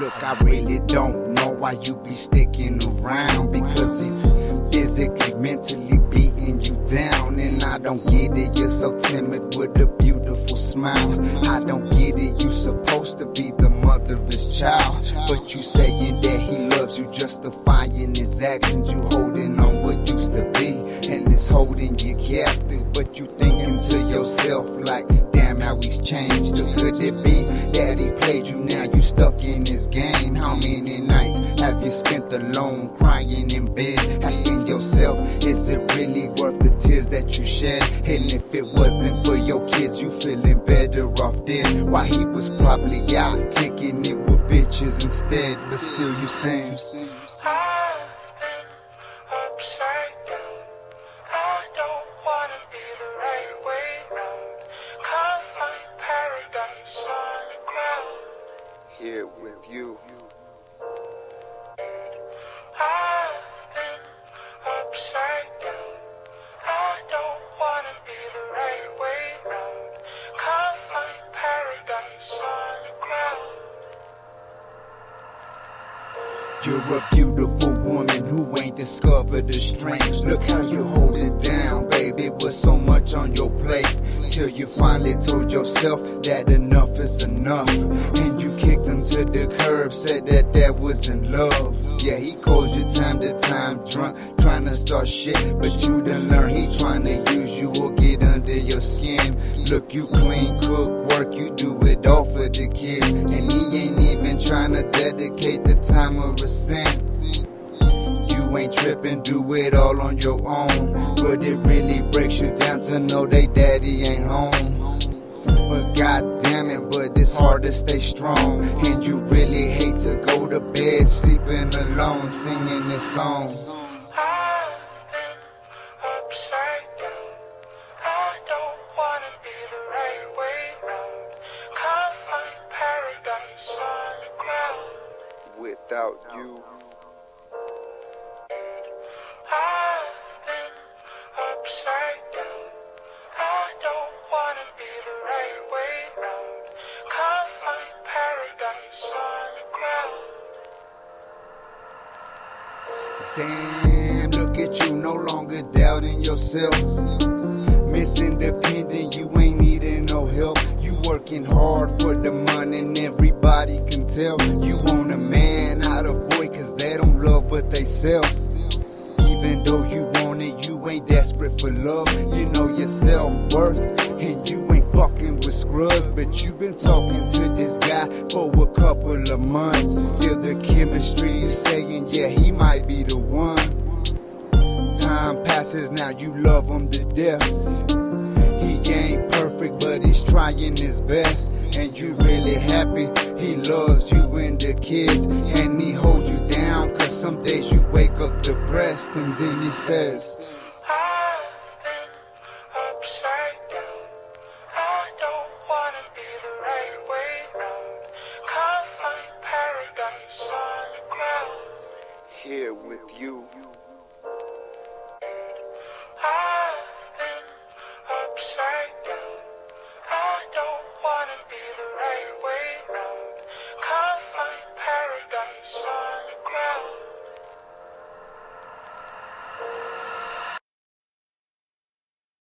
Look, I really don't know why you be sticking around because he's physically, mentally beating you down. And I don't get it, you're so timid with a beautiful smile. I don't get it, You're supposed to be the mother of his child. But you saying that he loves you, justifying his actions. You holding on what used to be, and it's holding you captive. But you thinking to yourself, like, damn, how he's changed. Or could it be that he played you now? You stuck in his game. How many nights have you spent alone, crying in bed, asking yourself, is it really worth the tears that you shed? And if it wasn't for your kids, you feeling better off dead. Why he was probably out kicking it with bitches instead, but still you saying. You. You're a beautiful woman who ain't discovered the strength. Look how you hold it down, baby, with so much on your plate. Till you finally told yourself that enough is enough. And you kicked him to the curb, said that that wasn't love. Yeah, he calls you time to time drunk, trying to start shit. But you done learn he trying to use you or get under your skin. Look, you clean, cook, work, you do it all for the kids. And he ain't even trying to dedicate the time cent. You ain't tripping, do it all on your own. But it really breaks you down to know they daddy ain't home. But god damn it, but it's hard to stay strong. And you really hate to go to bed sleeping alone, singing this song. I've been upside down. I don't wanna be the right way round. Can't find paradise on the ground. Without you. Damn, look at you, no longer doubting yourself. Miss Independent, you ain't needing no help. You working hard for the money, and everybody can tell. You want a man, not a boy, cause they don't love but they self. Even though you want it, you ain't desperate for love. You know your self worth, and you fucking with scrubs. But you've been talking to this guy for a couple of months. Feel the chemistry, you saying, yeah, he might be the one. Time passes, now you love him to death. He ain't perfect, but he's trying his best. And you really happy. He loves you and the kids, and he holds you down. Cause some days you wake up depressed, and then he says, Here with you.